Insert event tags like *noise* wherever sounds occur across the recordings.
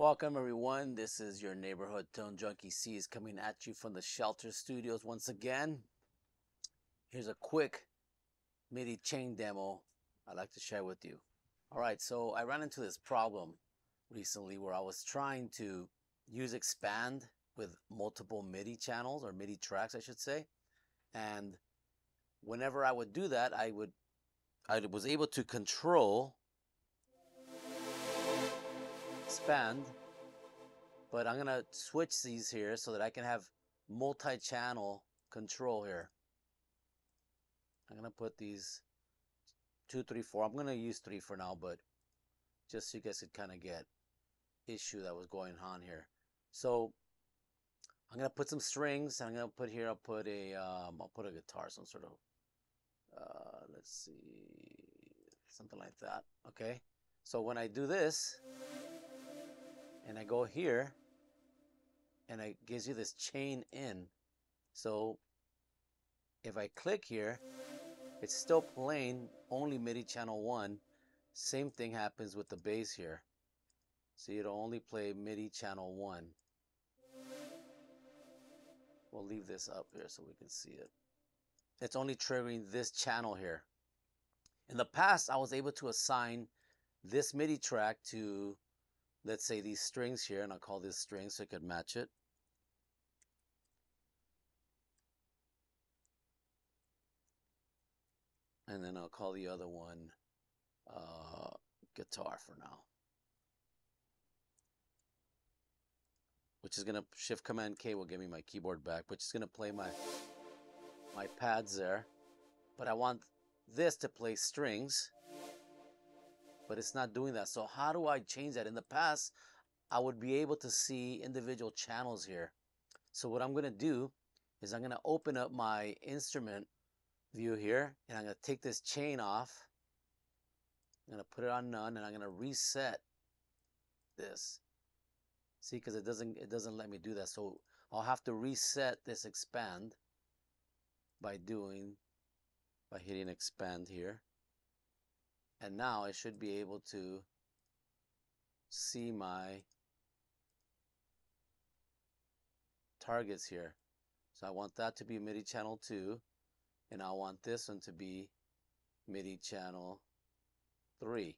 Welcome everyone. This is your neighborhood tone junkie C is coming at you from the shelter studios once again. Here's a quick MIDI chain demo I'd like to share with you. All right, so I ran into this problem recently where I was trying to use Xpand with multiple MIDI channels or MIDI tracks, I should say. And whenever I would do that, I would I was able to control Xpand, but I'm gonna switch these here so that I can have multi-channel control here. I'm gonna put these two, three, four. I'm gonna use three for now, but just so you guys could kind of get issue that was going on here. So I'm gonna put some strings. I'm gonna put here. I'll put a. Um, I'll put a guitar, some sort of. Uh, let's see, something like that. Okay. So when I do this, and I go here and it gives you this chain in. So if I click here, it's still playing only MIDI channel one. Same thing happens with the bass here. So it'll only play MIDI channel one. We'll leave this up here so we can see it. It's only triggering this channel here. In the past, I was able to assign this MIDI track to let's say these strings here, and I'll call this string so it could match it. And then I'll call the other one uh, guitar for now. Which is to shift command K will give me my keyboard back, which is to play my my pads there. But I want this to play strings but it's not doing that. So how do I change that? In the past, I would be able to see individual channels here. So what I'm going to do is I'm going to open up my instrument view here and I'm going to take this chain off. I'm going to put it on none and I'm going to reset this. See, because it doesn't it doesn't let me do that. So I'll have to reset this Xpand by doing by hitting Xpand here. And now I should be able to see my targets here. So I want that to be MIDI channel 2 and I want this one to be MIDI channel 3.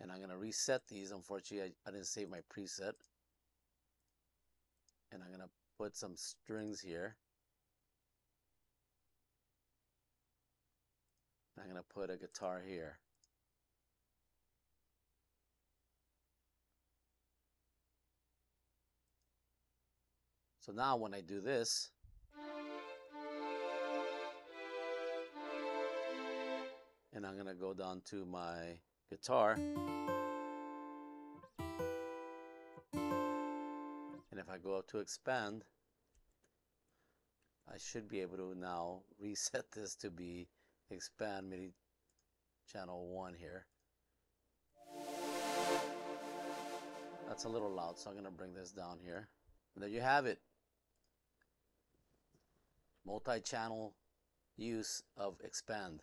And I'm going to reset these. Unfortunately, I, I didn't save my preset. And I'm going to put some strings here. I'm going to put a guitar here. So now when I do this, and I'm gonna go down to my guitar. And if I go up to Xpand, I should be able to now *laughs* reset this to be Xpand MIDI channel 1 here. That's a little loud, so I'm going to bring this down here. And there you have it multi-channel use of Xpand.